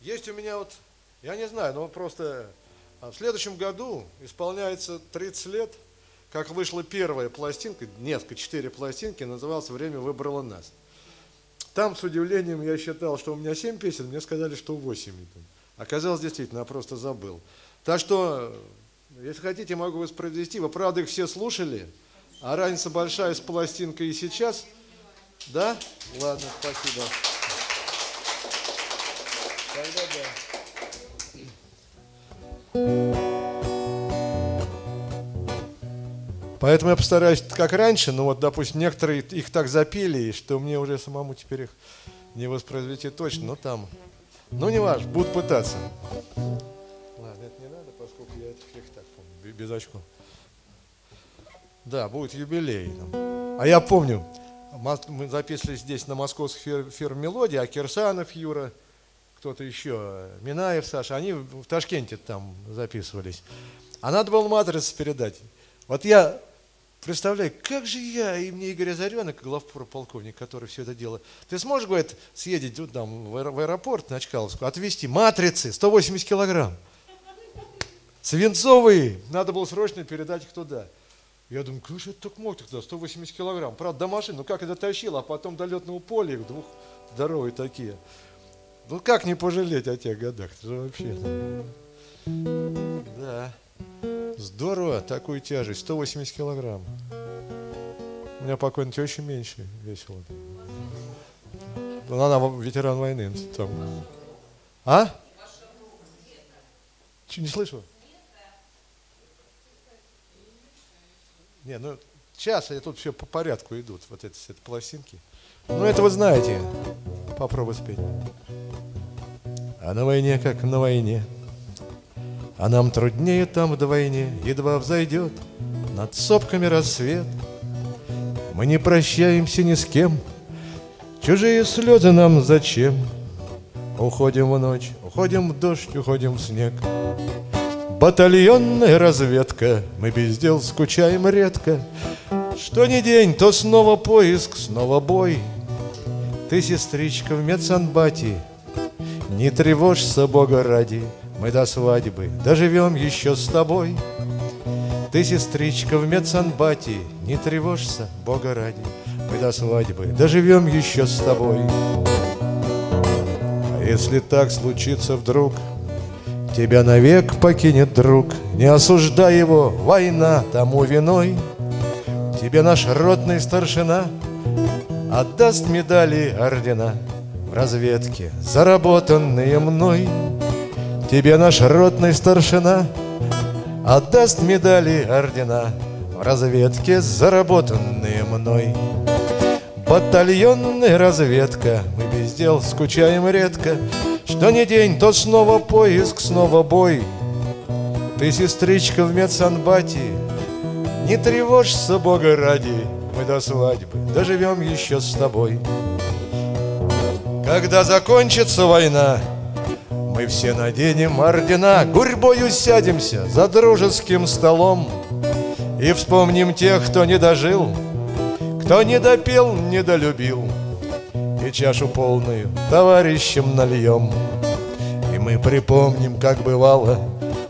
Есть у меня вот, я не знаю, но просто а в следующем году исполняется 30 лет, как вышла первая пластинка, несколько, четыре пластинки, называлась «Время выбрало нас». Там, с удивлением, я считал, что у меня 7 песен, мне сказали, что 8. Оказалось, действительно, я просто забыл. Так что, если хотите, могу воспроизвести. Вы, правда, их все слушали, а разница большая с пластинкой и сейчас. Да? Ладно, спасибо. Поэтому я постараюсь как раньше, но вот, допустим, некоторые их так запели, что мне уже самому теперь их не воспроизвести точно, но там ну, не важно, будут пытаться. Ладно, это не надо, поскольку я это их так помню, без очков. Да, будет юбилей. А я помню, мы записывали здесь на московской фир «Мелодия», а Кирсанов Юра, кто-то еще, Минаев Саша, они в Ташкенте там записывались. А надо было матрицу передать. Вот я Представляю, как же я, и мне Игорь Озаренок, главпор полковник, который все это делает. Ты сможешь, говорит, съездить вот там в аэропорт на Чкаловскую, отвезти матрицы 180 килограмм. Свинцовые, надо было срочно передать их туда. Я думаю, как же это так мог тогда, 180 килограмм. Правда, до машины, ну как это тащил, а потом до летного поля, их двух здоровые такие. Ну как не пожалеть о тех годах, это же вообще. Да. Здорово, такую тяжесть, 180 килограмм. У меня покойно теща меньше весила. Ну, она ветеран войны. Там. А? Че, не слышу? Не, ну, сейчас и тут все по порядку идут, вот эти, эти пластинки. Ну, это вы знаете. Попробуй спеть. А на войне, как на войне, а нам труднее там вдвойне, едва взойдет Над сопками рассвет. Мы не прощаемся ни с кем, Чужие слезы нам зачем? Уходим в ночь, уходим в дождь, уходим в снег. Батальонная разведка, мы без дел скучаем редко. Что ни день, то снова поиск, снова бой. Ты, сестричка, в медсанбате, не тревожься, Бога ради, мы до свадьбы доживем еще с тобой. Ты, сестричка, в медсанбате, не тревожься, Бога ради, мы до свадьбы доживем еще с тобой. А если так случится вдруг, тебя навек покинет друг, не осуждай его, война тому виной. Тебе наш ротный старшина отдаст медали ордена в разведке, заработанные мной. Тебе наш ротный старшина Отдаст медали ордена В разведке, заработанные мной. Батальонная разведка Мы без дел скучаем редко. Что не день, то снова поиск, снова бой. Ты, сестричка, в медсанбате Не тревожься, Бога ради Мы до свадьбы доживем еще с тобой Когда закончится война мы все наденем ордена, гурьбою сядемся за дружеским столом. И вспомним тех, кто не дожил, кто не допел, не И чашу полную товарищам нальем. И мы припомним, как бывало.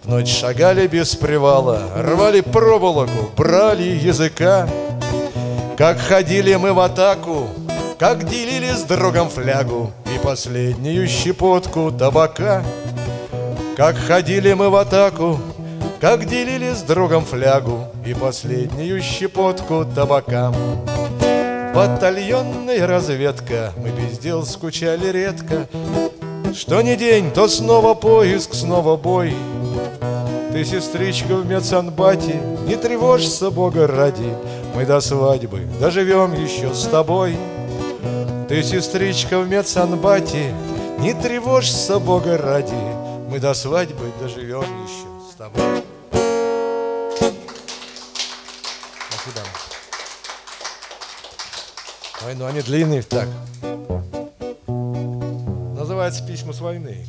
В ночь шагали без привала, рвали проволоку, брали языка. Как ходили мы в атаку, как делили с другом флягу последнюю щепотку табака. Как ходили мы в атаку, как делили с другом флягу И последнюю щепотку табака. Батальонная разведка, мы без дел скучали редко. Что ни день, то снова поиск, снова бой. Ты, сестричка, в медсанбате, не тревожься, Бога ради. Мы до свадьбы доживем еще с тобой ты, сестричка, в медсанбате, Не тревожься, Бога ради, Мы до свадьбы доживем еще с тобой. Спасибо. Ой, ну они длинные так. Называется «Письма с войны».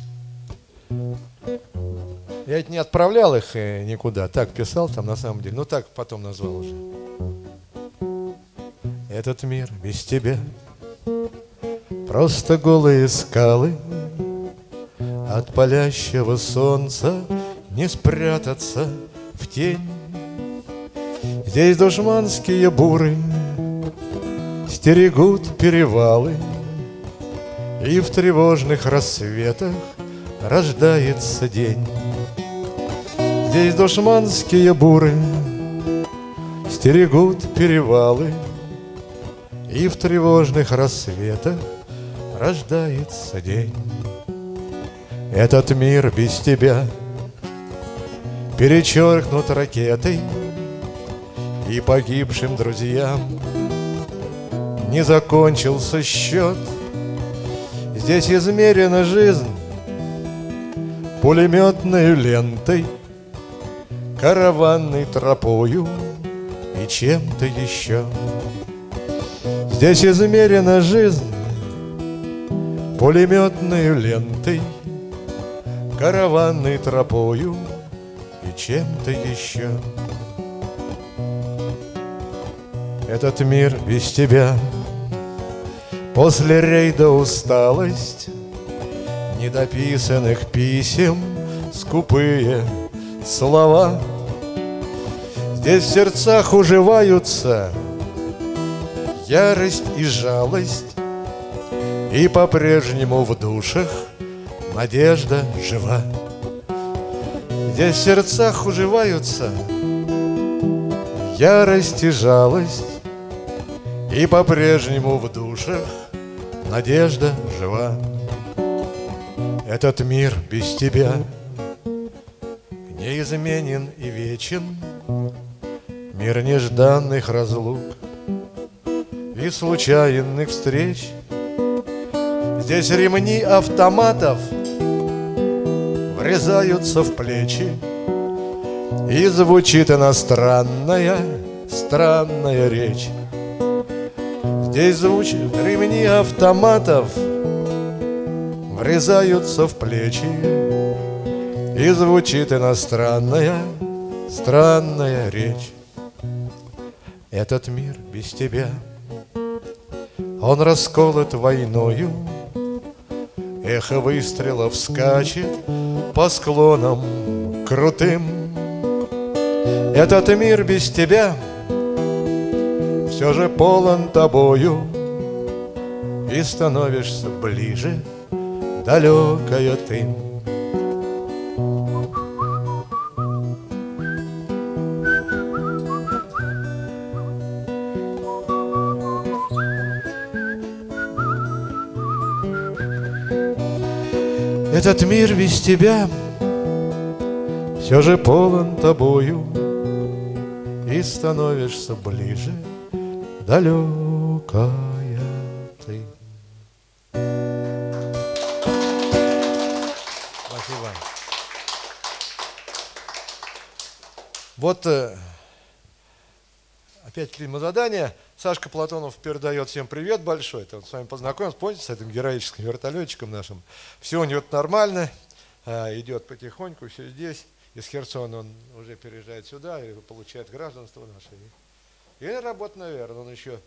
Я ведь не отправлял их э, никуда, так писал там на самом деле, ну так потом назвал уже. Этот мир без тебя Просто голые скалы От палящего солнца не спрятаться в тень. Здесь душманские буры Стерегут перевалы, И в тревожных рассветах Рождается день. Здесь душманские буры Стерегут перевалы, И в тревожных рассветах Рождается день. Этот мир без тебя Перечеркнут ракетой И погибшим друзьям. Не закончился счет. Здесь измерена жизнь Пулеметной лентой Караванной тропою И чем-то еще Здесь измерена жизнь Пулеметной лентой Караванной тропою И чем-то еще. Этот мир без тебя. После рейда усталость Недописанных писем Скупые слова. Здесь в сердцах уживаются Ярость и жалость И по-прежнему в душах надежда жива. Здесь в сердцах уживаются ярость и жалость, И по-прежнему в душах надежда жива. Этот мир без тебя неизменен и вечен, Мир нежданных разлук и случайных встреч. Здесь ремни автоматов — врезаются в плечи. И звучит иностранная, странная речь. Здесь звучит ремни автоматов Врезаются в плечи. И звучит иностранная, странная речь. Этот мир без тебя Он расколот войною. Эхо выстрелов скачет по склонам крутым. Этот мир без тебя Все же полон тобою. И становишься ближе далекая ты Этот мир без тебя Все же полон тобою И становишься ближе Далекая ты Спасибо. Вот э, опять задание. Сашка Платонов передает всем привет большой. Он с вами познакомился, помните, с этим героическим вертолетчиком нашим. Все у него нормально, а, идет потихоньку, все здесь. Из Херсона он уже переезжает сюда и получает гражданство наше. И работа, наверное, он еще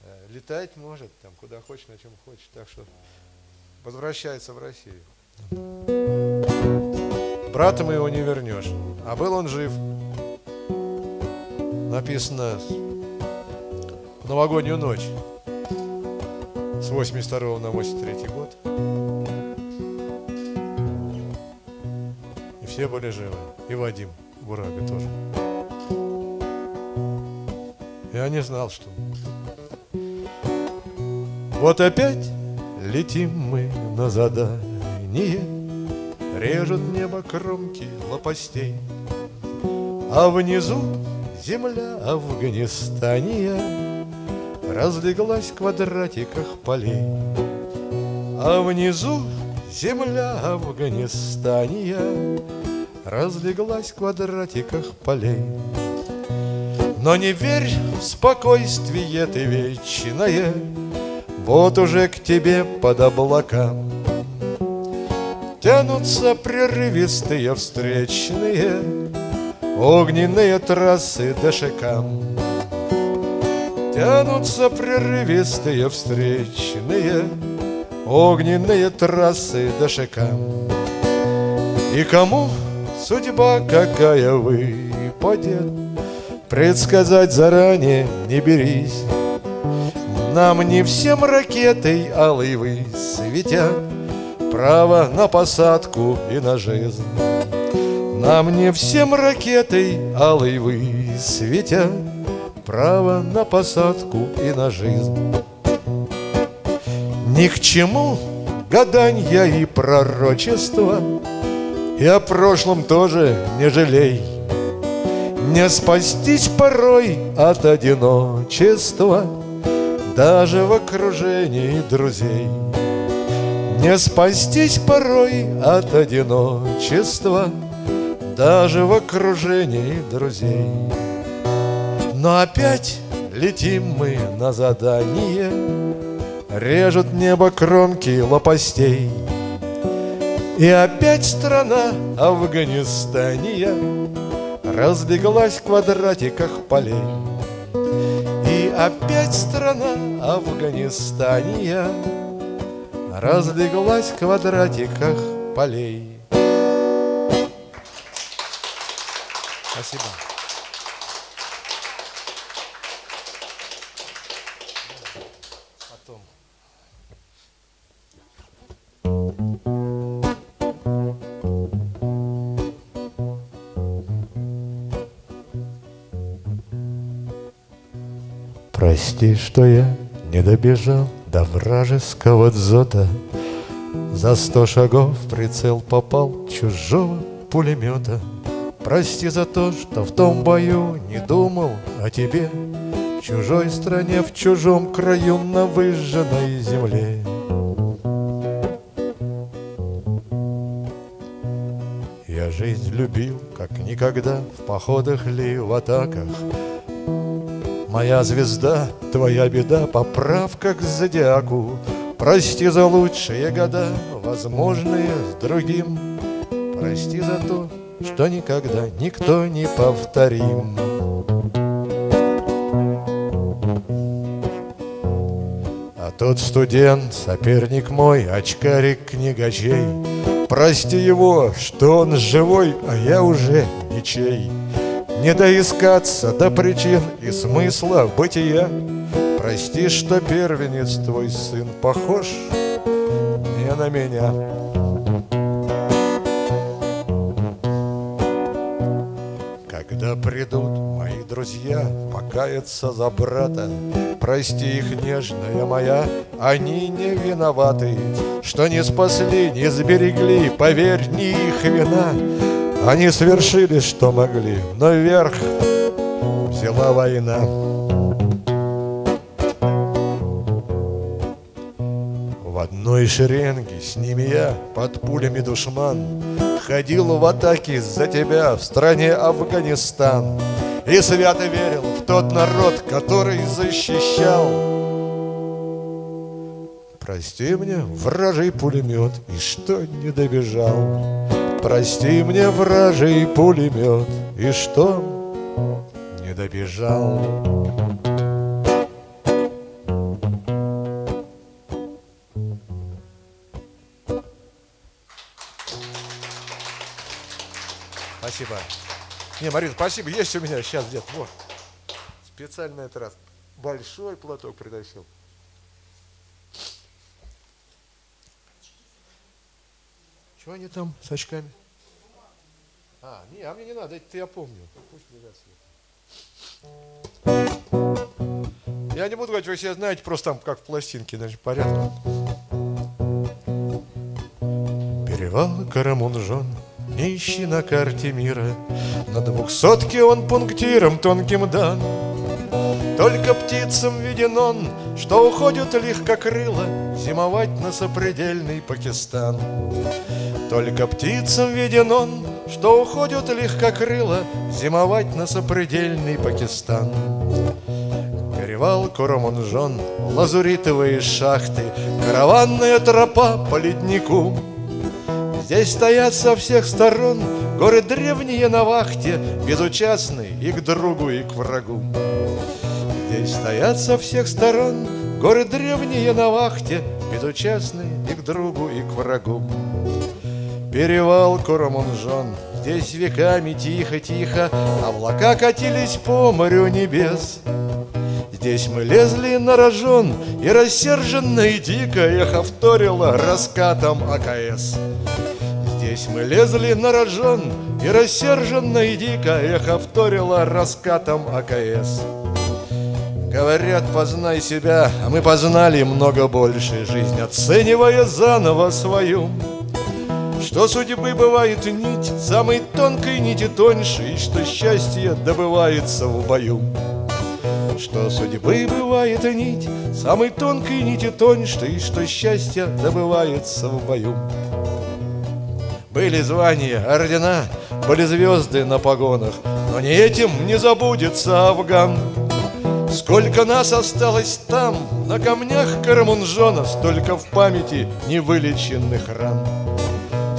э, летать может, там, куда хочет, на чем хочет. Так что возвращается в Россию. Брата моего не вернешь. А был он жив. Написано в новогоднюю ночь с 82 на 83 год. И все были живы. И Вадим Бурага тоже. Я не знал, что... Вот опять летим мы на задание, Режут небо кромки лопастей, А внизу земля Афганистания Разлеглась в квадратиках полей А внизу земля Афганистания Разлеглась в квадратиках полей Но не верь в спокойствие ты вечное Вот уже к тебе под облакам Тянутся прерывистые встречные Огненные трассы до шикам Тянутся прерывистые встречные Огненные трассы до шикам И кому судьба какая выпадет, Предсказать заранее не берись. Нам не всем ракетой алой высветят Право на посадку и на жизнь. Нам не всем ракетой алой высветят Право на посадку и на жизнь. Ни к чему гаданья и пророчества, И о прошлом тоже не жалей. Не спастись порой от одиночества Даже в окружении друзей. Не спастись порой от одиночества Даже в окружении друзей. Но опять летим мы на задание. Режут небо кромки лопастей. И опять страна Афганистания Разбеглась в квадратиках полей. И опять страна Афганистания Разлеглась в квадратиках полей. Спасибо. Прости, что я не добежал до вражеского дзота. За сто шагов прицел попал чужого пулемета. Прости за то, что в том бою не думал о тебе. В чужой стране, в чужом краю, на выжженной земле. Я жизнь любил, как никогда В походах ли, в атаках Моя звезда, твоя беда, поправка к зодиаку. Прости за лучшие года, возможные с другим. Прости за то, что никогда никто не повторим. А тот студент, соперник мой, очкарик книгачей, Прости его, что он живой, а я уже ничей. Не доискаться до причин и смысла бытия. Прости, что первенец твой сын похож не на меня. Когда придут мои друзья покаяться за брата Прости их, нежная моя, они не виноваты Что не спасли, не сберегли, поверь, не их вина они свершили, что могли, но вверх взяла война. В одной шеренге с ними я под пулями душман Ходил в атаке за тебя в стране Афганистан. И свято верил в тот народ, который защищал. Прости мне, вражий пулемет, и что не добежал Прости мне, вражий пулемет, и что не добежал. Спасибо. Не, Марина, спасибо. Есть у меня сейчас где-то. Вот. Специально этот раз. Большой платок притащил. Что они там с очками? А, не, а мне не надо, это я помню. Пусть лежат Я не буду говорить, вы все знаете, просто там как в пластинке, значит, порядок. Перевал Карамунжон, не ищи на карте мира, На двухсотке он пунктиром тонким дан. Только птицам виден он, что уходят легкокрыло Зимовать на сопредельный Пакистан. Только птицам виден он, что уходят легкокрыло Зимовать на сопредельный Пакистан. Перевал Курамунжон, лазуритовые шахты, Караванная тропа по леднику. Здесь стоят со всех сторон горы древние на вахте, Безучастные и к другу, и к врагу. Здесь стоят со всех сторон горы древние на вахте, Безучастные и к другу, и к врагу. Перевал Курамунжон. Здесь веками тихо-тихо Облака катились по морю небес. Здесь мы лезли на рожон И рассерженно и дико Эхо вторило раскатом АКС. Здесь мы лезли на рожон И рассерженно и дико Эхо вторило раскатом АКС. Говорят, познай себя, а мы познали много больше. Жизнь оценивая заново свою что судьбы бывает нить Самой тонкой нити тоньше И что счастье добывается в бою. Что судьбы бывает нить Самой тонкой нити тоньше И что счастье добывается в бою. Были звания, ордена Были звезды на погонах Но не этим не забудется Афган. Сколько нас осталось там, на камнях Карамунжона, Столько в памяти невылеченных ран.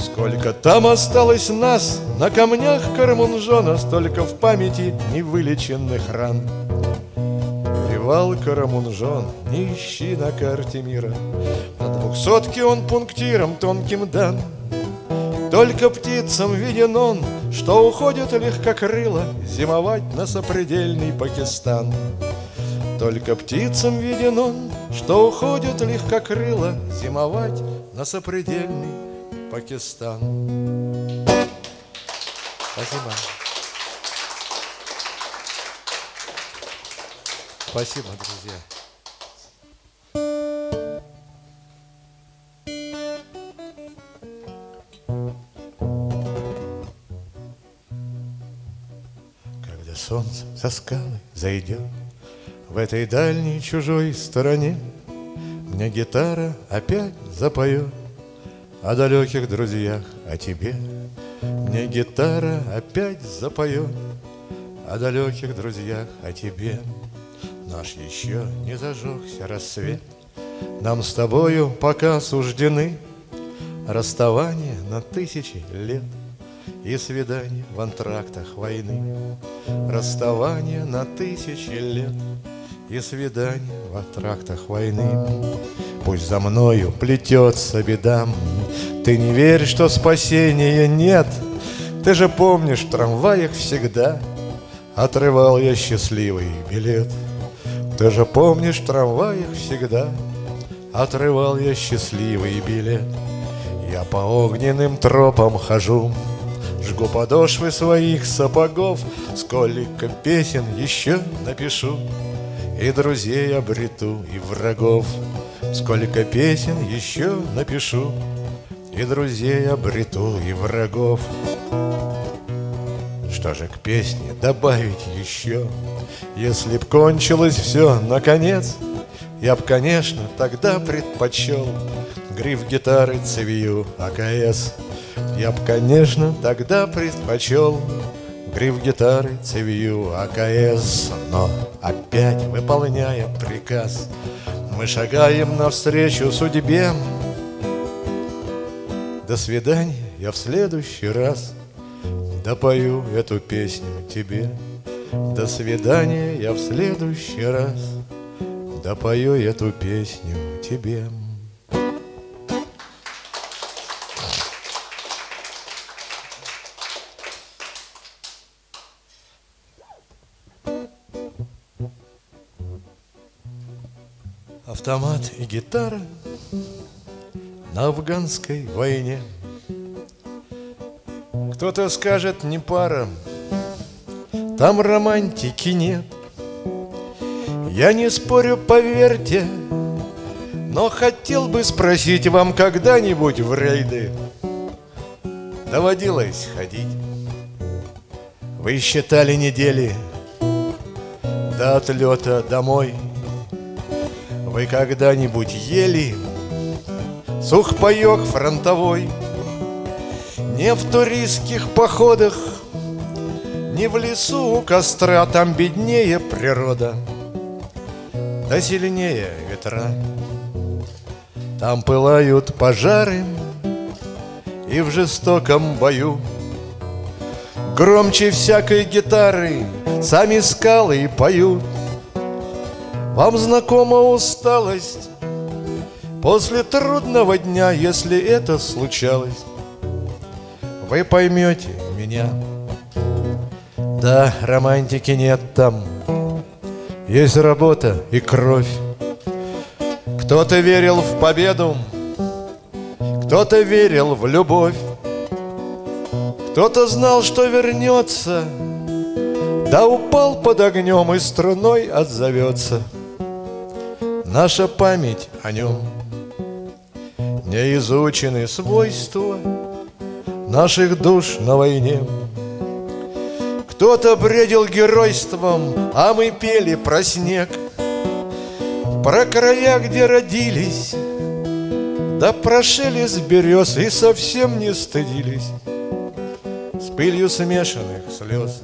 Сколько там осталось нас на камнях Карамунжона, Столько в памяти невылеченных ран. Перевал Карамунжон, не ищи на карте мира, На двухсотке он пунктиром тонким дан. Только птицам виден он, что уходит легкокрыло Зимовать на сопредельный Пакистан. Только птицам виден он, что уходит легкокрыло Зимовать на сопредельный Пакистан. Спасибо. Спасибо, друзья. Когда солнце за скалы зайдет В этой дальней чужой стороне Мне гитара опять запоет о далеких друзьях, о тебе. Мне гитара опять запоет. О далеких друзьях, о тебе. Наш еще не зажегся рассвет. Нам с тобою пока суждены Расставание на тысячи лет И свидание в антрактах войны. Расставание на тысячи лет И свидание в антрактах войны Пусть за мною плетется бедам Ты не веришь, что спасения нет. Ты же помнишь, в трамваях всегда Отрывал я счастливый билет. Ты же помнишь, в трамваях всегда Отрывал я счастливый билет. Я по огненным тропам хожу Жгу подошвы своих сапогов. Сколько песен еще напишу И друзей обрету, и врагов Сколько песен еще напишу И друзей обрету, и врагов. Что же к песне добавить еще? Если б кончилось все наконец Я б, конечно, тогда предпочел Гриф гитары цевью АКС Я б, конечно, тогда предпочел Гриф гитары цевью АКС Но опять выполняя приказ шагаем навстречу судьбе. До свидания, я в следующий раз Допою эту песню тебе. До свидания, я в следующий раз Допою эту песню тебе Автомат и гитара на афганской войне. Кто-то скажет, не пара, там романтики нет. Я не спорю, поверьте, но хотел бы спросить вам когда-нибудь в рейды Доводилось ходить Вы считали недели до отлета домой – вы когда-нибудь ели сухпайок фронтовой? Не в туристских походах, не в лесу у костра, Там беднее природа, да сильнее ветра. Там пылают пожары, и в жестоком бою Громче всякой гитары сами скалы поют. Вам знакома усталость После трудного дня, если это случалось вы поймете меня. Да, романтики нет там, есть работа и кровь. Кто-то верил в победу, кто-то верил в любовь, кто-то знал, что вернется, да упал под огнем и струной отзовется. Наша память о нем. Не изучены свойства Наших душ на войне. Кто-то бредил геройством А мы пели про снег. Про края, где родились Да прошили с берез И совсем не стыдились. С пылью смешанных слез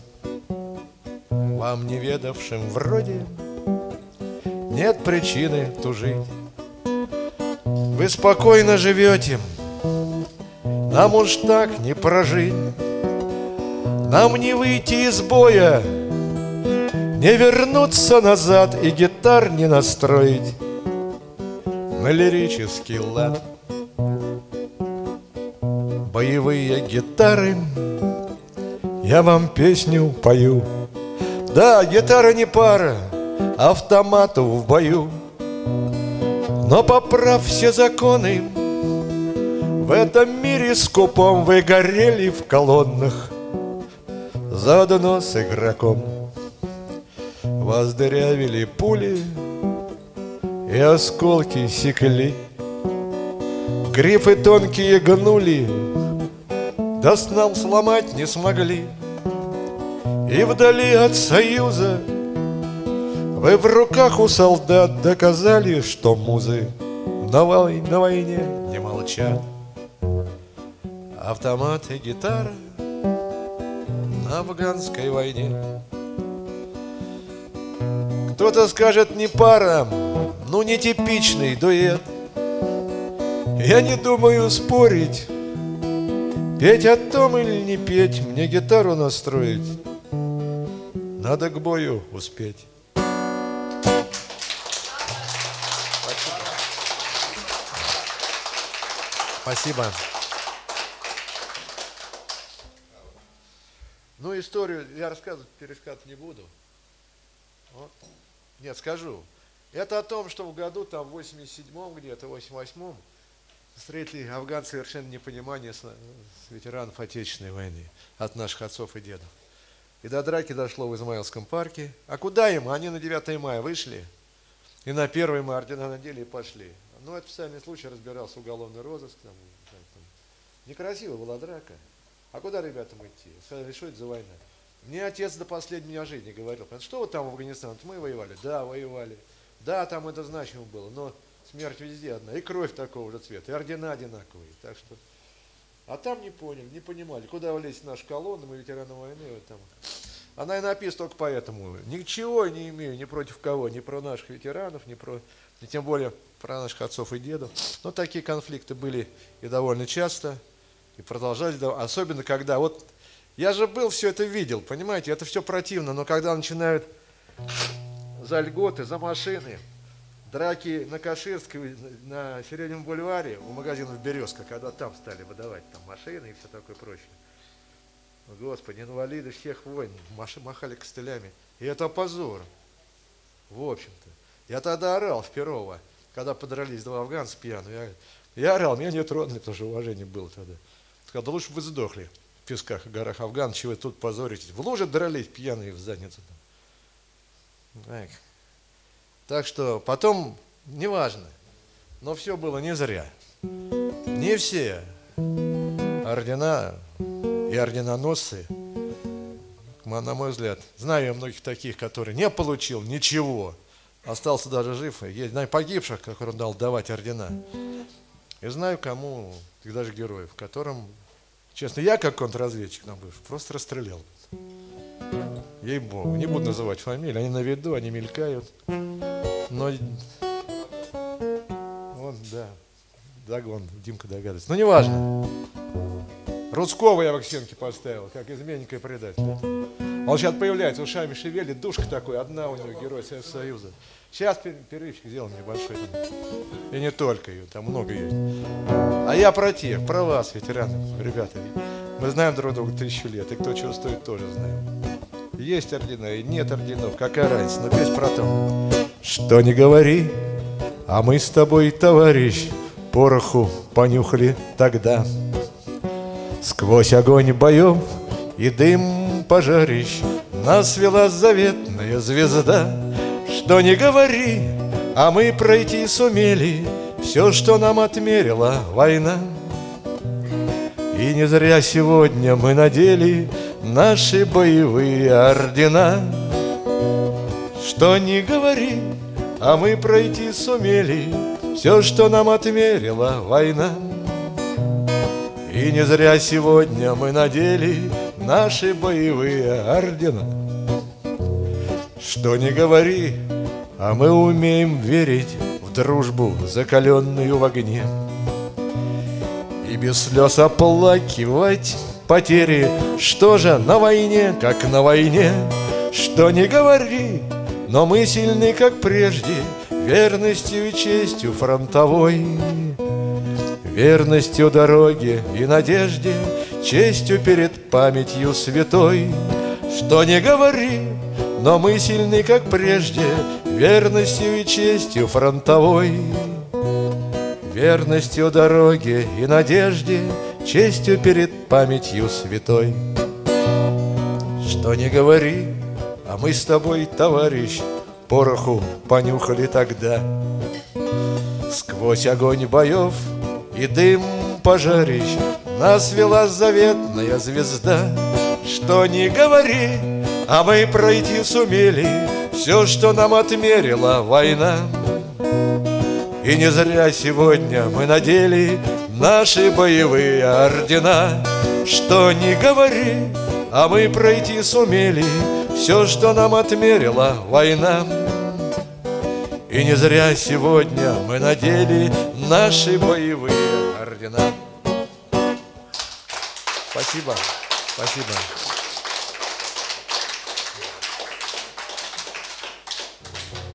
Вам неведавшим вроде нет причины тужить. Вы спокойно живете, нам уж так не прожить. Нам не выйти из боя, не вернуться назад и гитар не настроить на лирический лад. Боевые гитары, я вам песню пою. Да, гитара не пара, автомату в бою. Но поправ все законы, в этом мире скупом вы горели в колоннах Заодно с игроком. Вас пули И осколки секли. Грифы тонкие гнули Да с нам сломать не смогли. И вдали от союза вы в руках у солдат доказали, что музы на, вой, на войне не молчат. Автомат и гитара на афганской войне. Кто-то скажет не пара, ну не типичный дуэт. Я не думаю спорить, петь о том или не петь, мне гитару настроить. Надо к бою успеть. Спасибо. Ну, историю я рассказывать, пересказывать не буду. Вот. Нет, скажу. Это о том, что в году, там, в 87-м где-то, 88-м, встретили афганцы совершенно непонимание с, с ветеранов Отечественной войны от наших отцов и дедов. И до драки дошло в Измаилском парке. А куда им? Они на 9 мая вышли, и на 1 мая ордена надели и пошли. Ну, это специальный случай, разбирался уголовный розыск. Там, там. Некрасиво была драка. А куда ребятам идти? Сказали, что это за война? Мне отец до последней жизни говорил, что вы там в Афганистане? Мы воевали. Да, воевали. Да, там это значимо было, но смерть везде одна. И кровь такого же цвета, и ордена одинаковые. Так что... А там не поняли, не понимали, куда влезть наша колонна, мы ветераны войны. Вот там. Она и написана только поэтому. Ничего не имею ни против кого, ни про наших ветеранов, ни про и тем более про наших отцов и дедов. Но такие конфликты были и довольно часто, и продолжались, особенно когда, вот я же был, все это видел, понимаете, это все противно, но когда начинают за льготы, за машины, драки на Каширской, на Середнем бульваре, у магазинов «Березка», когда там стали выдавать там машины и все такое прочее. Господи, инвалиды всех войн махали костылями. И это позор, в общем-то. Я тогда орал в Перово, когда подрались два афганца пьяные. Я, я орал, меня не тронули, потому что уважение было тогда. Сказал, да лучше бы вы сдохли в песках и горах Афган, чего вы тут позоритесь. В луже дрались пьяные в задницу. Так. так что потом, неважно, но все было не зря. Не все ордена и орденоносцы, на мой взгляд, знаю я многих таких, которые не получил ничего, остался даже жив. Есть, знаю погибших, которым дал давать ордена. И знаю, кому, и даже героев, которым, честно, я как контрразведчик на бывший, просто расстрелял. Ей-богу, не буду называть фамилии, они на виду, они мелькают. Но, вот, да, Дагон, Димка догадывается. Но неважно. Рудского я в стенке поставил, как изменника и предатель. Он сейчас появляется, ушами шевелит, душка такой, одна у него, герой Советского Союза. Сейчас перерывчик сделаем небольшой. И не только ее, там много есть. А я про тех, про вас, ветераны, ребята. Мы знаем друг друга тысячу лет, и кто чувствует, тоже знаем. Есть ордена и нет орденов, какая разница, но песня про то, что не говори, а мы с тобой, товарищ, пороху понюхали тогда. Сквозь огонь боев и дым пожарищ Нас вела заветная звезда. Что не говори, а мы пройти сумели Все, что нам отмерила война. И не зря сегодня мы надели Наши боевые ордена. Что не говори, а мы пройти сумели Все, что нам отмерила война и не зря сегодня мы надели наши боевые ордена. Что не говори, а мы умеем верить в дружбу, закаленную в огне. И без слез оплакивать потери, что же на войне, как на войне. Что не говори, но мы сильны, как прежде, верностью и честью фронтовой. Верностью дороге и надежде, Честью перед памятью святой. Что не говори, но мы сильны, как прежде, Верностью и честью фронтовой. Верностью дороге и надежде, Честью перед памятью святой. Что не говори, а мы с тобой, товарищ, Пороху понюхали тогда. Сквозь огонь боев и дым пожарищ. Нас вела заветная звезда. Что не говори, а мы пройти сумели. Все, что нам отмерила война. И не зря сегодня мы надели Наши боевые ордена. Что не говори, а мы пройти сумели. Все, что нам отмерила война. И не зря сегодня мы надели наши боевые ордена. Спасибо. Спасибо.